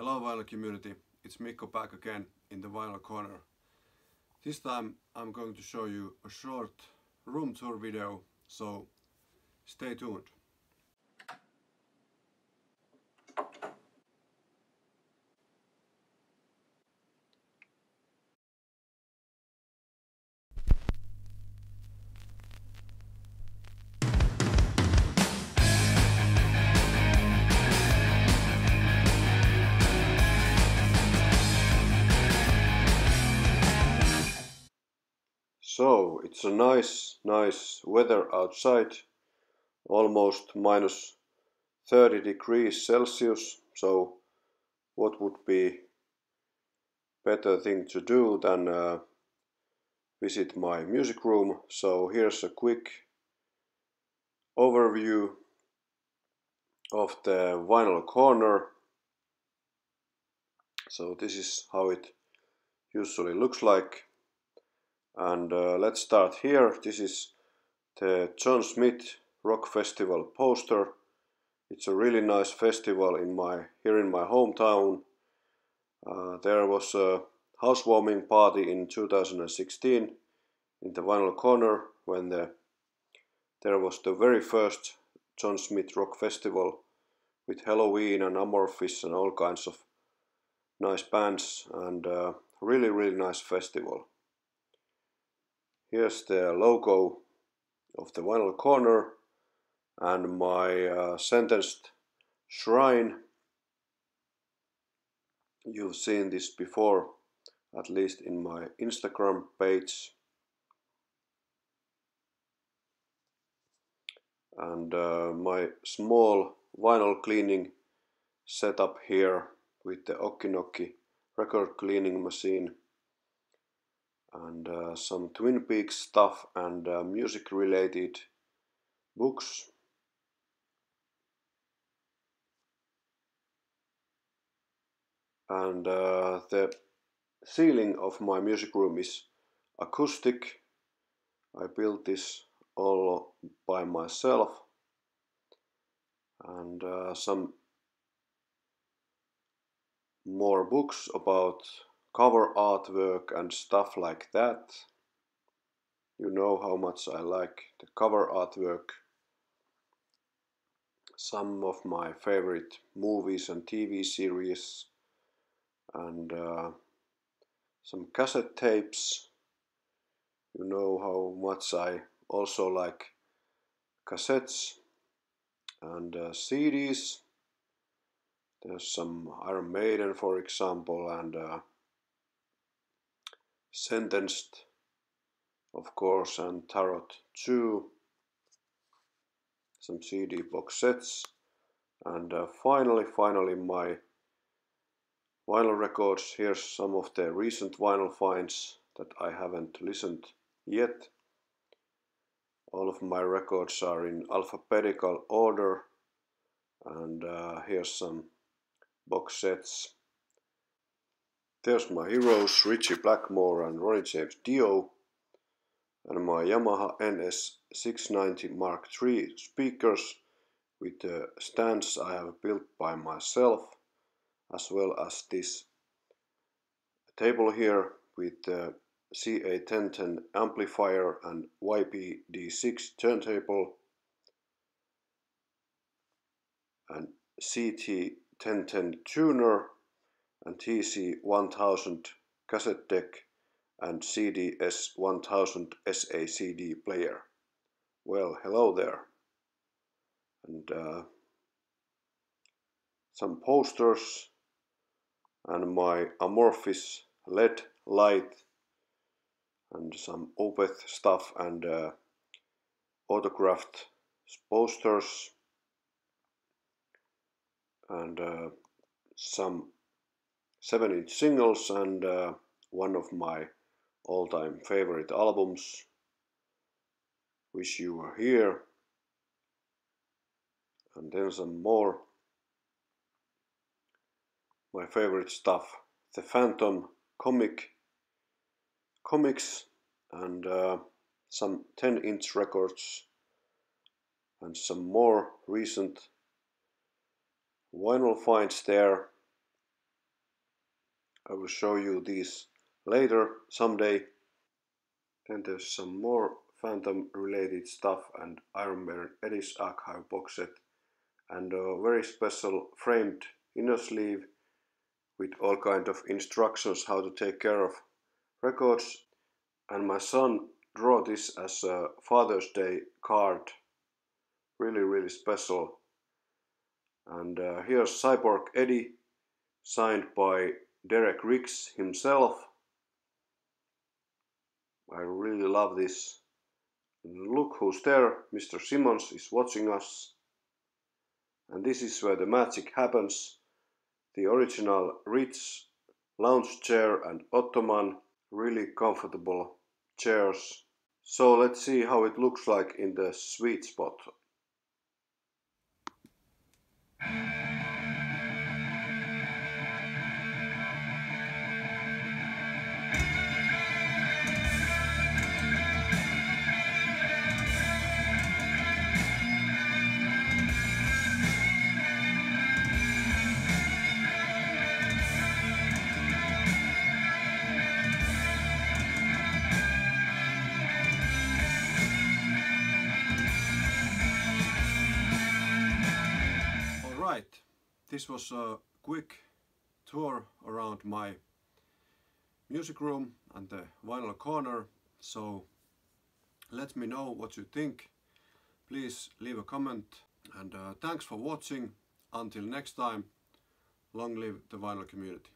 Hello vinyl community, it's Mikko back again in the vinyl corner. This time I'm going to show you a short room tour video, so stay tuned. So it's a nice, nice weather outside, almost minus 30 degrees Celsius. So what would be better thing to do than uh, visit my music room. So here's a quick overview of the vinyl corner. So this is how it usually looks like and uh, let's start here. This is the John Smith Rock Festival poster. It's a really nice festival in my here in my hometown. Uh, there was a housewarming party in 2016 in the Vinyl Corner when the there was the very first John Smith Rock Festival with Helloween and Amorphis and all kinds of nice bands and uh, really really nice festival. Here's the logo of the vinyl corner and my uh, sentenced shrine. You've seen this before, at least in my Instagram page. And uh, my small vinyl cleaning setup here with the Okki Nokki record cleaning machine and uh, some Twin Peaks stuff and uh, music related books. And uh, the ceiling of my music room is acoustic. I built this all by myself and uh, some more books about cover artwork and stuff like that. You know how much I like the cover artwork. Some of my favorite movies and TV series and uh, some cassette tapes. You know how much I also like cassettes and uh, CDs. There's some Iron Maiden, for example, and uh, sentenced, of course, and Tarot 2, some CD box sets, and uh, finally, finally, my vinyl records. Here's some of the recent vinyl finds that I haven't listened yet. All of my records are in alphabetical order, and uh, here's some box sets there's my heroes, Ritchie Blackmore and Ronnie James Dio, and my Yamaha NS690 Mark III speakers with the stands I have built by myself, as well as this table here with the CA1010 amplifier and YPD6 turntable and CT1010 tuner and TC1000 cassette deck and CDS1000 SACD player. Well, hello there. And uh, some posters and my Amorphis LED light and some Opeth stuff and uh, autographed posters and uh, some 7 inch singles and uh, one of my all time favorite albums. Wish You Were Here. And then some more. My favorite stuff The Phantom comic, comics, and uh, some 10 inch records, and some more recent vinyl finds there I will show you these later someday. Then there's some more Phantom related stuff and Iron Eddie's Archive box set and a very special framed inner sleeve with all kind of instructions how to take care of records. And my son drew this as a Father's Day card. Really really special. And uh, here's Cyborg Eddie signed by Derek Riggs himself. I really love this. Look who's there. Mr. Simmons is watching us. And this is where the magic happens. The original Ritz lounge chair and ottoman really comfortable chairs. So let's see how it looks like in the sweet spot this was a quick tour around my music room and the vinyl corner. So let me know what you think. Please leave a comment and uh, thanks for watching. Until next time long live the vinyl community